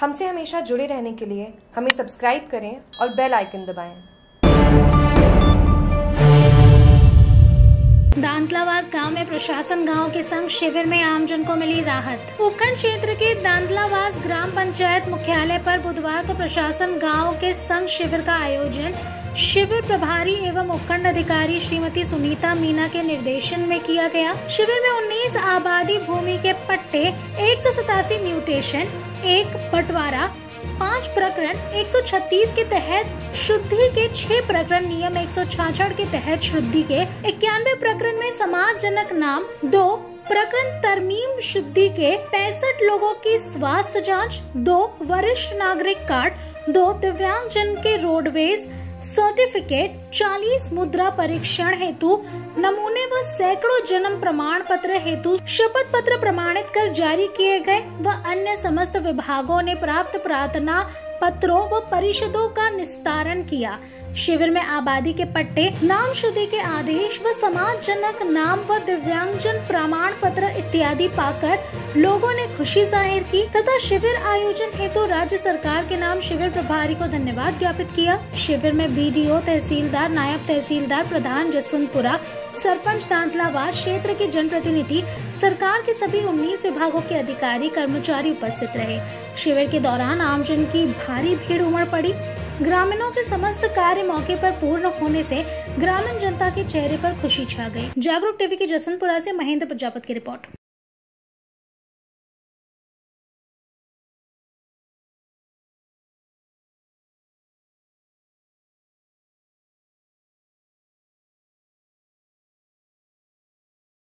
हमसे हमेशा जुड़े रहने के लिए हमें सब्सक्राइब करें और बेल आइकन दबाएँ। दांतलावास गाँव में प्रशासन गाँव के संग शिविर में आमजन को मिली राहत उपखंड क्षेत्र के दांतलावास ग्राम पंचायत मुख्यालय पर बुधवार को प्रशासन गाँव के संघ शिविर का आयोजन, शिविर प्रभारी एवं उपखंड अधिकारी श्रीमती सुनीता मीना के निर्देशन में किया गया। शिविर में 19 आबादी भूमि के पट्टे, एक म्यूटेशन, एक बंटवारा पाँच प्रकरण 136 के तहत शुद्धि के छह प्रकरण नियम एक के तहत शुद्धि के इक्यानवे प्रकरण में समाज जनक नाम, दो, प्रकरण तरमीम शुद्धि के पैंसठ लोगों की स्वास्थ्य जाँच, दो, वरिष्ठ नागरिक कार्ड, दो दिव्यांग जन के रोडवेज़ सर्टिफिकेट 40 मुद्रा परीक्षण हेतु, नमूने व सैकड़ों जन्म प्रमाण पत्र हेतु शपथ पत्र प्रमाणित कर जारी किए गए व अन्य समस्त विभागों ने प्राप्त प्रार्थना पत्रों व परिषदों का निस्तारण किया। शिविर में आबादी के पट्टे, नाम शुद्धि के आदेश व समाज जनक नाम व दिव्यांगजन प्रमाण पत्र इत्यादि पाकर लोगों ने खुशी ज़ाहिर की तथा शिविर आयोजन हेतु तो राज्य सरकार के नाम शिविर प्रभारी को धन्यवाद ज्ञापित किया। शिविर में बीडीओ तहसीलदार, नायब तहसीलदार प्रधान जसवंतपुरा, सरपंच दांतलावास क्षेत्र के जनप्रतिनिधि, सरकार के सभी 19 विभागों के अधिकारी, कर्मचारी उपस्थित रहे। शिविर के दौरान आमजन की भारी भीड़ उमड़ पड़ी। ग्रामीणों के समस्त कार्य मौके पर पूर्ण होने से ग्रामीण जनता के चेहरे पर खुशी छा गई। जागरूक टीवी के जसनपुरा से महेंद्र प्रजापत की रिपोर्ट।